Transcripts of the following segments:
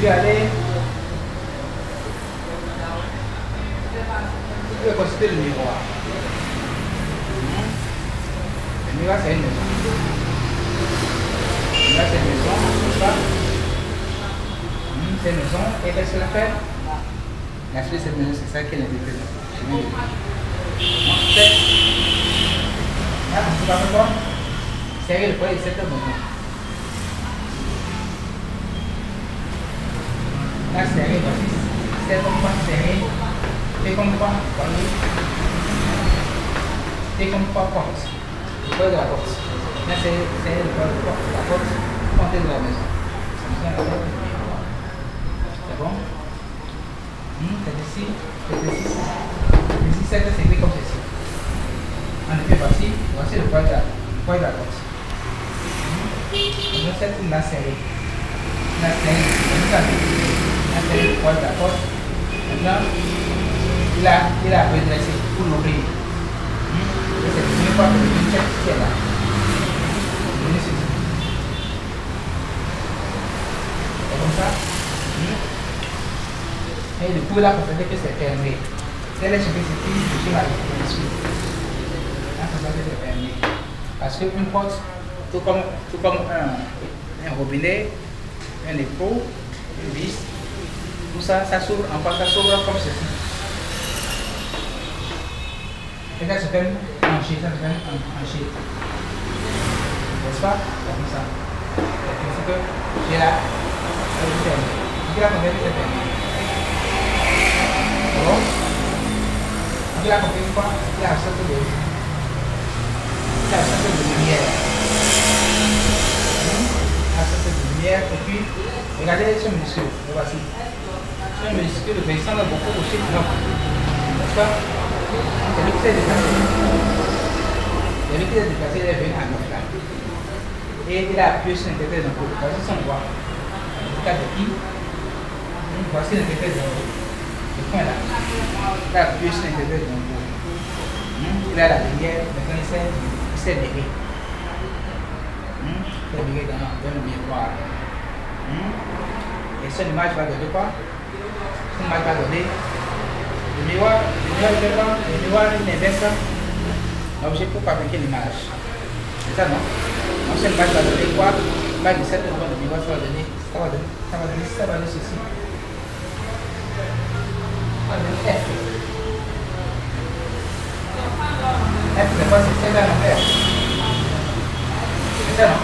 voulu aller. Consulter le miroir. Le miroir, c'est une maison. Le miroir, c'est une maison, C'est une maison. Et qu'est-ce qu'elle a fait? La fille de cette maison, c'est ça qu'elle a détruite. En fait, là, c'est ah, pas C'est le de maison. Tak sayang itu sih. Saya tempat sayang. Di tempat kong. Di tempat kong. Berapa kong? Nah saya saya berapa kong? Kong tiga ratus. Saya ada di bawah. Cepat. Hmm, tadi sih, tadi sih, tadi sih saya tu sendiri kong sih. Anda pergi pasti, pasti ada kuih dah, kuih dah kong. Anda saya tu nasi ni, nasi nasi. De de la porte. Maintenant, il a, il a redressé pour l'ouvrir. Hmm? C'est la fois que le qui est là. Le comme ça. Hmm? Et du coup, là, pour que c'est fermé. C'est là, je suis Là, c'est ça que c'est. Parce qu'une porte, tout comme, tout comme un, robinet, un épaule, une vis, Vamos a sur, a pasar sobre las cosas. ¿Qué es el tema? ¿Qué es el dia. ¿Qué es kita tema? ¿Qué es el kita ¿Qué es Dia tema? ¿Qué es el tema? ¿Qué es el tema? ¿Qué es el tema? ¿Qué es el Ce muscle, il ressemble beaucoup au chiffre 9. N'est-ce pas c'est déplacé. C'est lui qui s'est déplacé, il est venu à. Et il a appuyé sur l'intérieur d'un pot. Voici son doigt. Le cas de qui Voici l'intérieur d'un pot. Le point là. Il a appuyé sur d'un pot. Il a la lumière, il s'est, il s'est dans, le miroir. Et cette image va donner quoi embarcadores, de ar, de meu ar, de melhor reserva, o para aquele o Está não? o se embarcadores o vai de certo quando me gosta de mim, o de mim, o de mim, o de mim, F. F depois você senta no pé. Senta não.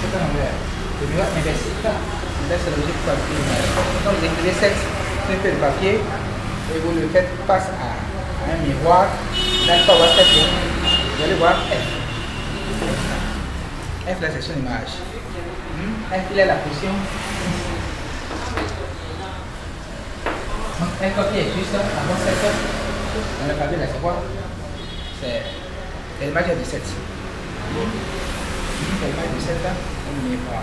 Senta no pé. Primeiro, me decida. Pour fabriquer l'image. Donc, vous écrivez 7 sur de papier et vous le faites face à, un miroir, là il faut avoir cette vous allez voir F. F là c'est son image. Hmm? F il est la position. Un copier est juste avant cette dans le papier là c'est quoi? C'est l'image de 17. Hmm? L'image de 7 là, dans le miroir.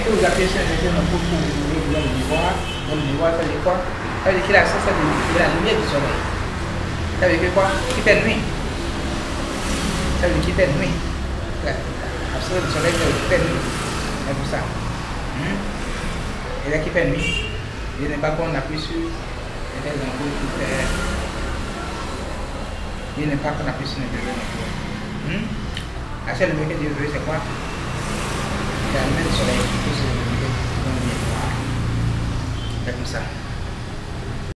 quand vous appuyez sur l'intérieur de notre pouvoir, vous voulez le miroir. Dans le miroir, ça veut dire quoi Ça veut dire qu'il a lumière du soleil. Ça veut dire quoi? Il fait nuit. Ça dire qu'il fait nuit. Absolument, le soleil, dire qu'il fait nuit. C'est pour ça. Hmm? Et là, qu'il fait nuit, il n'est pas qu'on appuie sur les ampoules qui fait. Il n'est pas qu'on appuie sur les ampoules. Hmm? La seule lumière que Dieu veut, c'est quoi? Kamu sudah itu sudah menjadi pengalaman. Terima kasih.